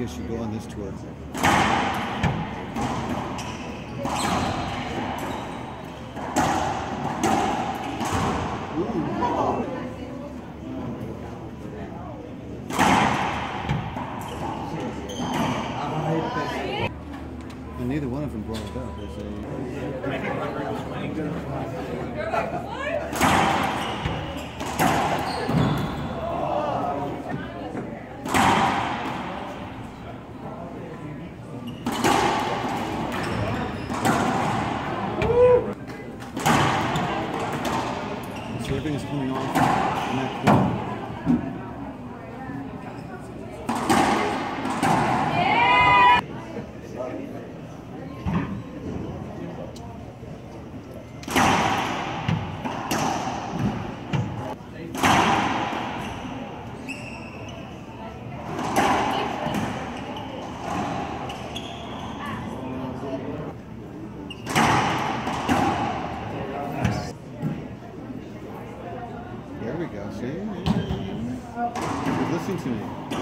ideas should go on this tour. And neither one of them brought it up. They say, things going on from that point. See? You're listening to me.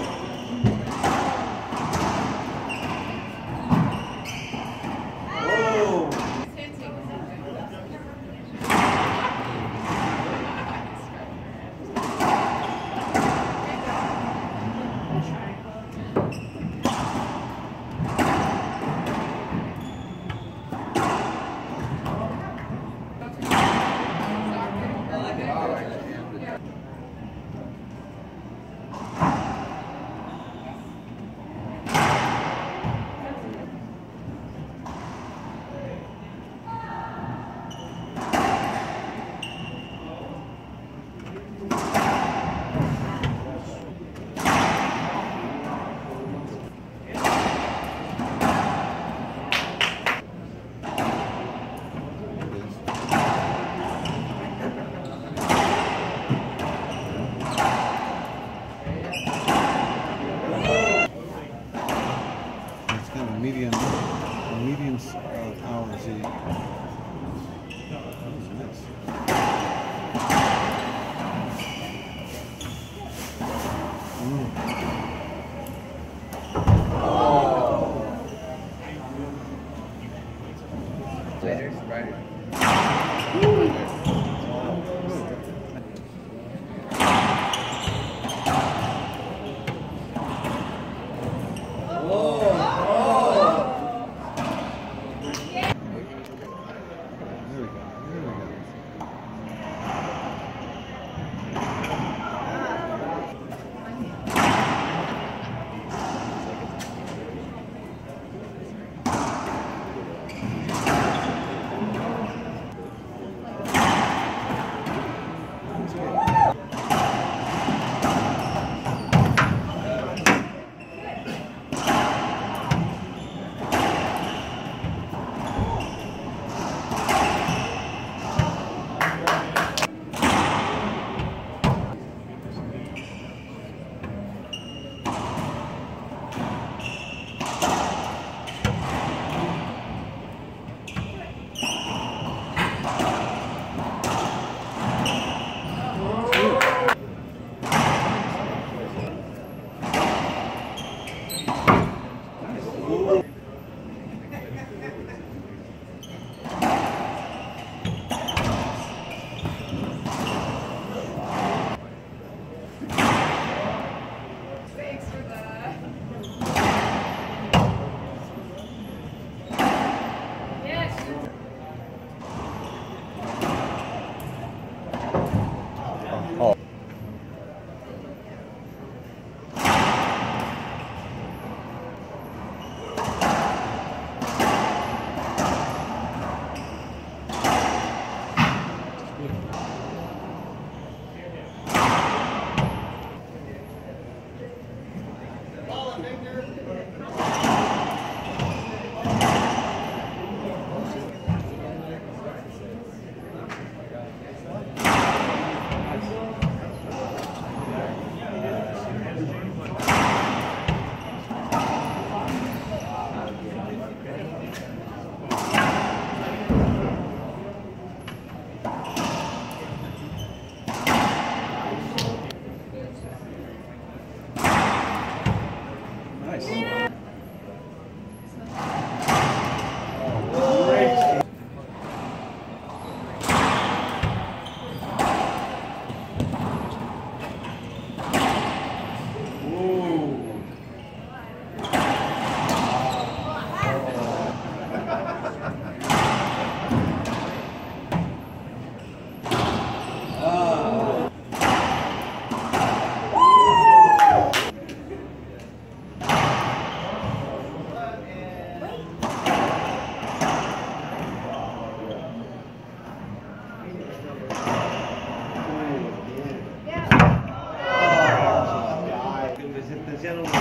Twitter. Right. cristiano.